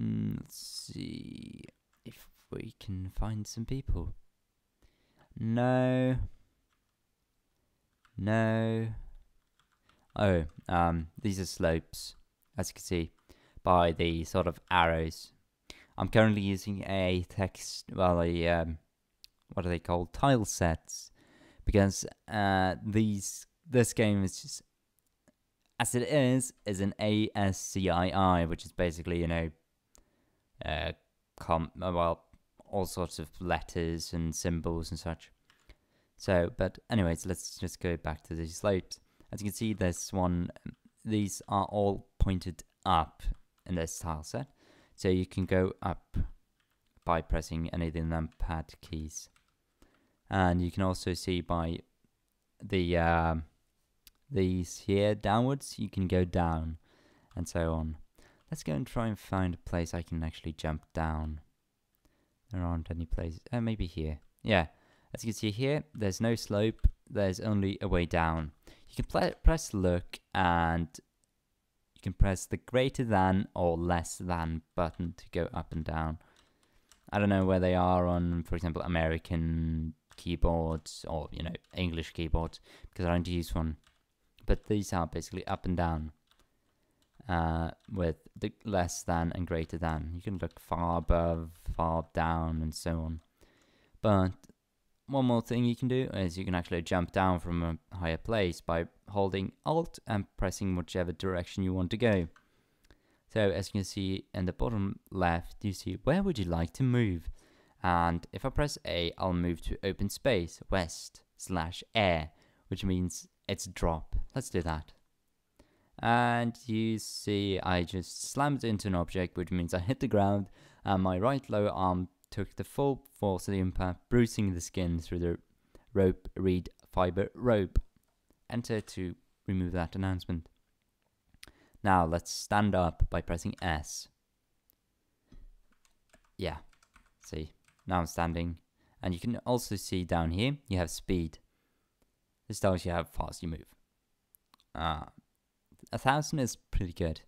Mm, let's see if we can find some people. No. No. Oh, um, these are slopes, as you can see, by the sort of arrows. I'm currently using a text, well, a, um, what are they called? Tile sets. Because, uh, these, this game is just, as it is, is an ASCII, which is basically, you know, uh, com, uh, well, all sorts of letters and symbols and such. So, but anyways, let's just go back to these slopes. As you can see, this one, these are all pointed up in this tile set. So you can go up by pressing any of the numpad keys. And you can also see by the um, these here downwards, you can go down and so on. Let's go and try and find a place I can actually jump down. There aren't any places. Uh, maybe here. Yeah. As you can see here, there's no slope. There's only a way down. You can press look and you can press the greater than or less than button to go up and down. I don't know where they are on, for example, American keyboards or, you know, English keyboards because I don't use one. But these are basically up and down uh, with the less than and greater than. You can look far above, far down, and so on. But one more thing you can do is you can actually jump down from a higher place by holding Alt and pressing whichever direction you want to go. So as you can see in the bottom left, you see where would you like to move? And if I press A, I'll move to open space, west, slash air, which means it's drop. Let's do that and you see I just slammed into an object which means I hit the ground and my right lower arm took the full force of the impact bruising the skin through the rope reed fiber robe. Enter to remove that announcement. Now let's stand up by pressing S. Yeah, see, now I'm standing. And you can also see down here, you have speed. This tells you how fast you move. Ah, a thousand is pretty good.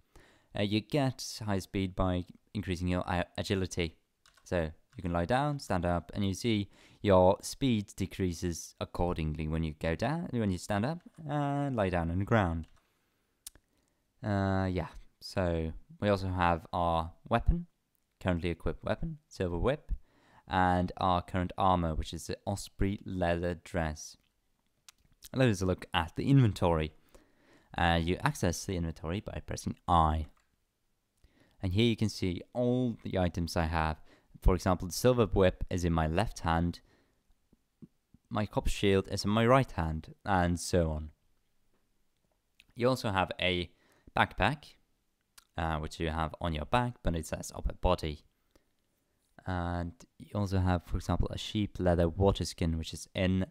Uh, you get high speed by increasing your agility. So you can lie down, stand up, and you see your speed decreases accordingly when you go down, when you stand up, and lie down on the ground. Uh, yeah, so we also have our weapon, currently equipped weapon, silver whip, and our current armor, which is the Osprey leather dress. Let us look at the inventory. Uh, you access the inventory by pressing I. And here you can see all the items I have. For example, the silver whip is in my left hand, my copper shield is in my right hand, and so on. You also have a backpack, uh, which you have on your back, but it says upper body. And you also have, for example, a sheep leather water skin, which is in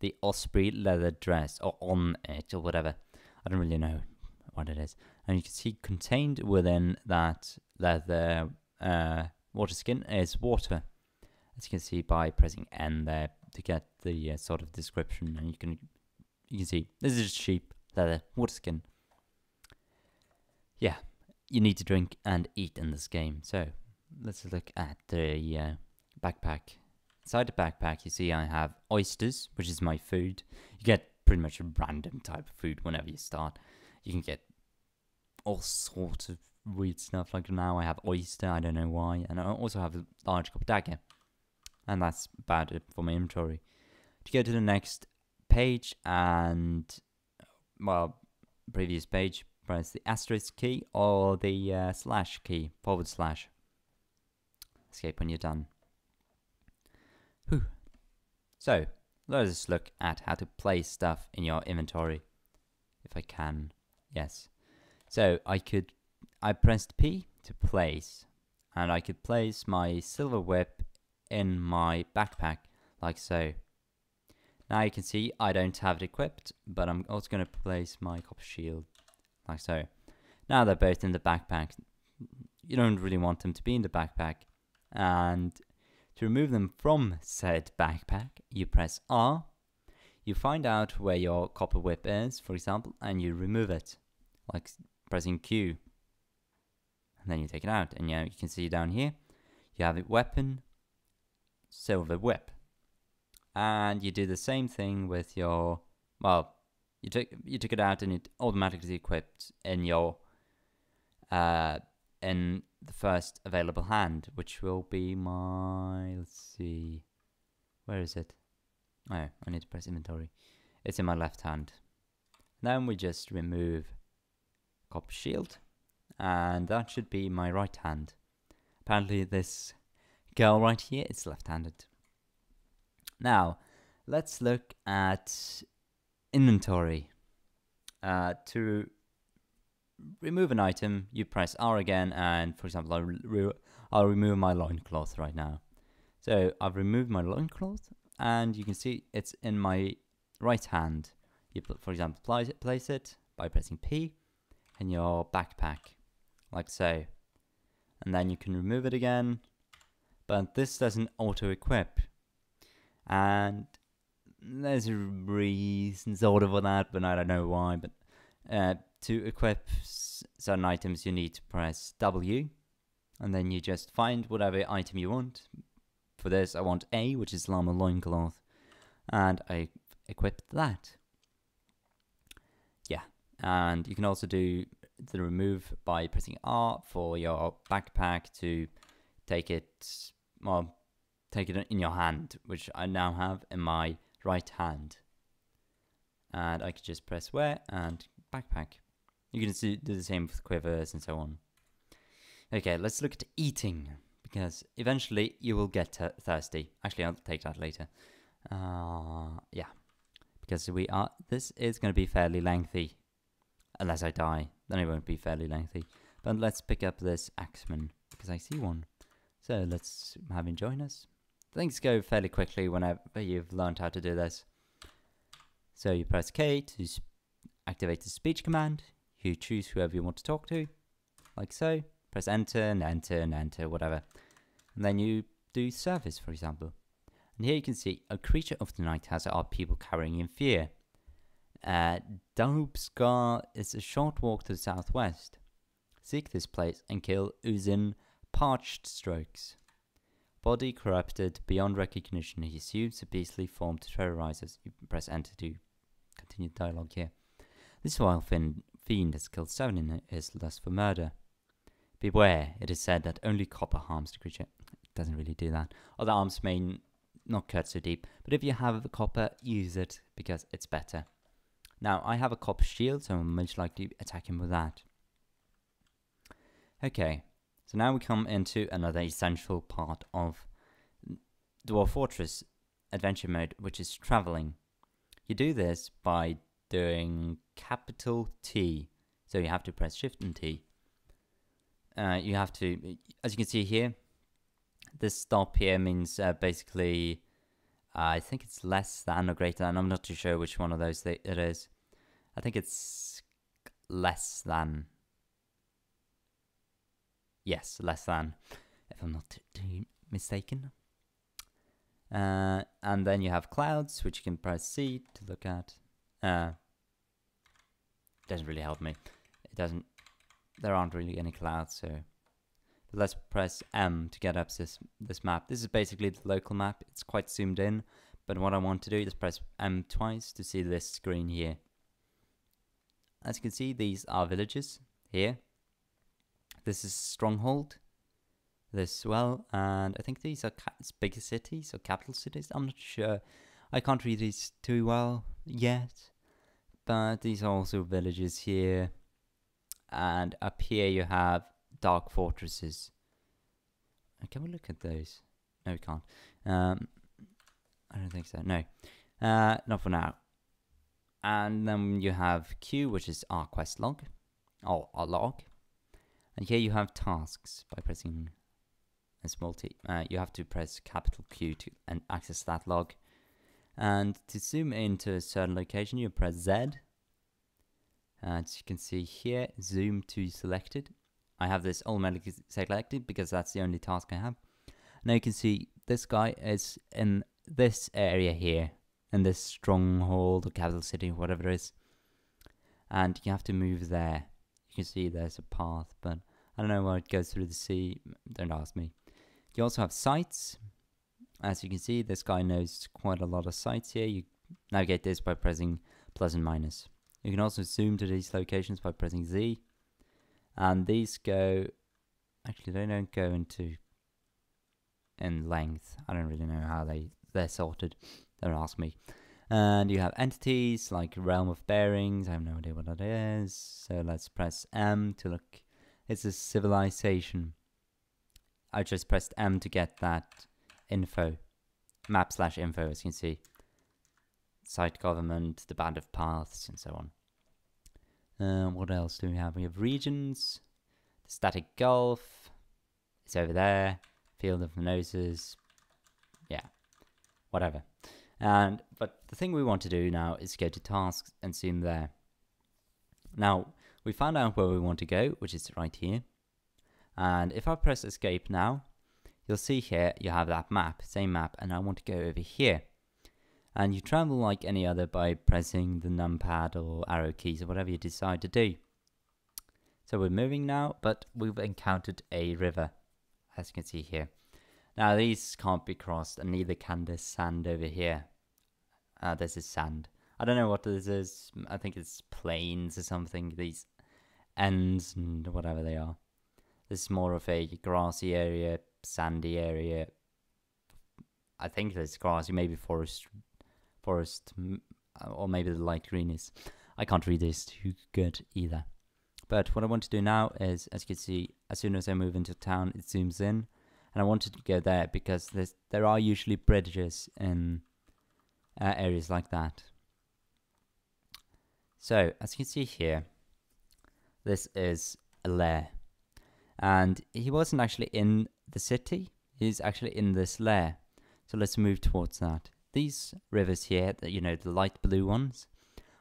the osprey leather dress, or on it, or whatever. I don't really know what it is. And you can see contained within that leather uh, water skin is water. As you can see by pressing N there to get the uh, sort of description, and you can you can see this is sheep leather water skin. Yeah, you need to drink and eat in this game. So let's look at the uh, backpack. Inside the backpack, you see I have oysters, which is my food. You get pretty much a random type of food whenever you start. You can get all sorts of weird stuff. Like now I have oyster, I don't know why, and I also have a large copper dagger. And that's about it for my inventory. To go to the next page and, well, previous page, press the asterisk key or the uh, slash key, forward slash. Escape when you're done. Whew. So, let us look at how to place stuff in your inventory. If I can. Yes. So I could, I pressed P to place. And I could place my silver whip in my backpack, like so. Now you can see I don't have it equipped, but I'm also going to place my copper shield, like so. Now they're both in the backpack. You don't really want them to be in the backpack. And remove them from said backpack, you press R, you find out where your copper whip is, for example, and you remove it, like pressing Q. and then you take it out. And yeah, you can see down here, you have a weapon, silver whip. And you do the same thing with your, well, you took you took it out and it automatically equipped in your, uh, in the first available hand, which will be my, let's see, where is it? Oh, I need to press inventory. It's in my left hand. Then we just remove copper shield, and that should be my right hand. Apparently this girl right here is left-handed. Now, let's look at inventory. Uh, to remove an item, you press R again, and for example, I'll, re I'll remove my loincloth right now. So I've removed my loincloth, and you can see it's in my right hand. You, for example, place it, by pressing P in your backpack, like so. And then you can remove it again, but this doesn't auto-equip. And there's a reason sort of for that, but I don't know why. But uh, to equip certain items, you need to press W, and then you just find whatever item you want. For this, I want A, which is llama loincloth, and I equip that. Yeah, and you can also do the remove by pressing R for your backpack to take it, well, take it in your hand, which I now have in my right hand. And I could just press where and backpack. You can do the same with quivers and so on. Okay, let's look at eating because eventually you will get thirsty. Actually, I'll take that later. Uh, yeah, because we are. This is going to be fairly lengthy, unless I die. Then it won't be fairly lengthy. But let's pick up this axeman because I see one. So let's have him join us. Things go fairly quickly whenever you've learned how to do this. So you press K to activate the speech command. You choose whoever you want to talk to, like so. Press enter and enter and enter, whatever. And then you do service, for example. And here you can see a creature of the night has are people carrying in fear. Uh, is a short walk to the southwest. Seek this place and kill Uzin Parched Strokes. Body corrupted beyond recognition, he assumes a beastly form to terrorize us. You press enter to continue dialogue here. This vile fiend has killed seven in his lust for murder. Beware, it is said that only copper harms the creature. It doesn't really do that. Other arms may not cut so deep, but if you have the copper, use it because it's better. Now, I have a copper shield, so I'm most likely to attack him with that. Okay, so now we come into another essential part of Dwarf Fortress adventure mode, which is traveling. You do this by doing capital T. So you have to press Shift and T. Uh, you have to, as you can see here, this stop here means uh, basically, uh, I think it's less than or greater than. I'm not too sure which one of those it is. I think it's less than Yes, less than, if I'm not too mistaken. Uh, and then you have clouds, which you can press C to look at. Uh, doesn't really help me. It doesn't. There aren't really any clouds, so. But let's press M to get up this this map. This is basically the local map. It's quite zoomed in, but what I want to do is press M twice to see this screen here. As you can see, these are villages here. This is Stronghold. This well, and I think these are bigger cities or capital cities. I'm not sure. I can't read these too well yet, but these are also villages here. And up here you have dark fortresses. Uh, can we look at those? No, we can't. Um, I don't think so. No, uh, not for now. And then you have Q, which is our quest log, or our log. And here you have tasks by pressing a small t. Uh, you have to press capital Q to and access that log. And to zoom into a certain location, you press Z. As you can see here, zoom to selected. I have this automatically selected because that's the only task I have. Now you can see this guy is in this area here, in this stronghold or capital city, whatever it is. And you have to move there. You can see there's a path, but I don't know why it goes through the sea. Don't ask me. You also have sites. As you can see, this guy knows quite a lot of sites here. You navigate this by pressing plus and minus. You can also zoom to these locations by pressing Z. And these go, actually they don't go into in length. I don't really know how they, they're sorted. Don't ask me. And you have entities like Realm of Bearings. I have no idea what that is. So let's press M to look. It's a civilization. I just pressed M to get that info. Map slash info, as you can see. Site government, the band of paths, and so on. Um, what else do we have? We have regions. The static gulf. It's over there. Field of noses. Yeah. Whatever. And but the thing we want to do now is go to tasks and zoom there. Now we found out where we want to go, which is right here. And if I press escape now, you'll see here you have that map, same map, and I want to go over here. And you travel like any other by pressing the numpad or arrow keys or whatever you decide to do. So we're moving now, but we've encountered a river, as you can see here. Now these can't be crossed and neither can this sand over here. Uh, this is sand. I don't know what this is. I think it's plains or something. These ends and whatever they are. This is more of a grassy area, sandy area. I think it's grassy, maybe forest, forest, uh, or maybe the light green is. I can't read this too good either. But what I want to do now is, as you can see, as soon as I move into town, it zooms in and I wanted to go there because there are usually bridges in uh, areas like that. So, as you can see here, this is a lair. And he wasn't actually in the city, is actually in this layer. So let's move towards that. These rivers here, you know, the light blue ones,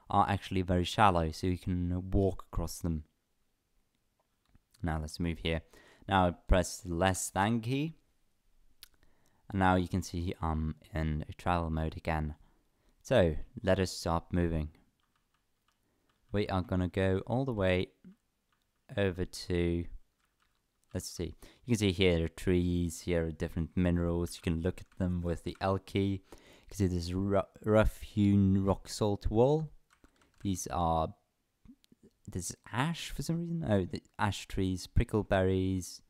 are actually very shallow, so you can walk across them. Now let's move here. Now press the less than key. And now you can see I'm in travel mode again. So let us start moving. We are gonna go all the way over to let's see you can see here trees here are different minerals you can look at them with the L key you can see this rough hewn rock salt wall these are there's ash for some reason. Oh, the ash trees, prickleberries,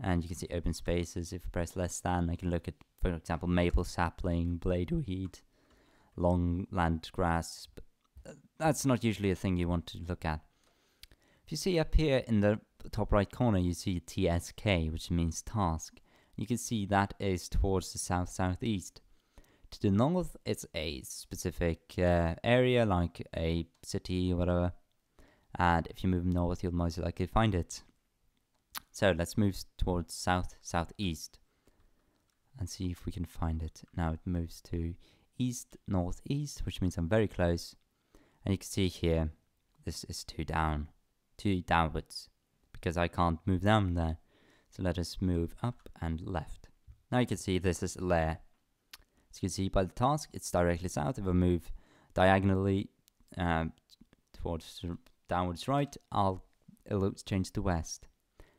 and you can see open spaces. If I press less than, I can look at, for example, maple sapling, bladeweed, long land grass. But uh, that's not usually a thing you want to look at. If you see up here in the top right corner, you see TSK, which means task. You can see that is towards the south southeast. To the north, it's a specific uh, area like a city or whatever and if you move north you'll most likely find it. So let's move towards south southeast and see if we can find it. Now it moves to east northeast which means I'm very close and you can see here this is two down, two downwards because I can't move down there. So let us move up and left. Now you can see this is a lair. As you can see by the task, it's directly south. If I move diagonally uh, towards downwards right, I'll it'll change to west.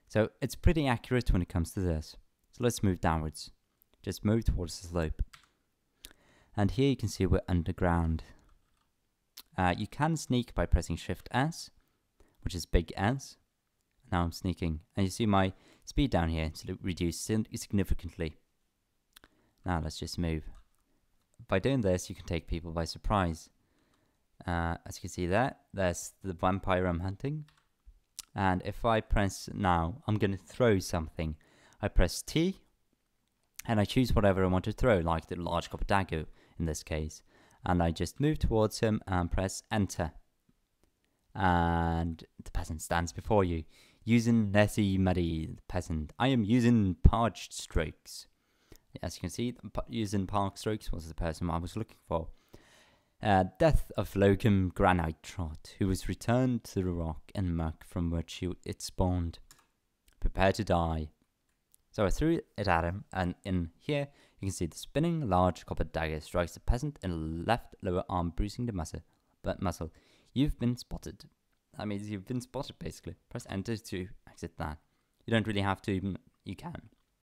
So it's pretty accurate when it comes to this. So let's move downwards. Just move towards the slope. And here you can see we're underground. Uh, you can sneak by pressing Shift S, which is big S. Now I'm sneaking. And you see my speed down here, so reduce significantly. Now let's just move. By doing this, you can take people by surprise. Uh, as you can see there, there's the vampire I'm hunting. And if I press now, I'm going to throw something. I press T, and I choose whatever I want to throw, like the large copper dagger in this case. And I just move towards him and press enter. And the peasant stands before you, using Nessie Muddy, peasant. I am Uzin Parched Strokes. As you can see, Uzin Parched Strokes was the person I was looking for. Uh, death of Locum Granite Trot, who was returned to the rock and muck from which it spawned. Prepare to die. So I threw it at him, and in here you can see the spinning large copper dagger strikes the peasant in the left lower arm, bruising the muscle. But muscle, you've been spotted. That means you've been spotted basically. Press enter to exit that. You don't really have to, you can.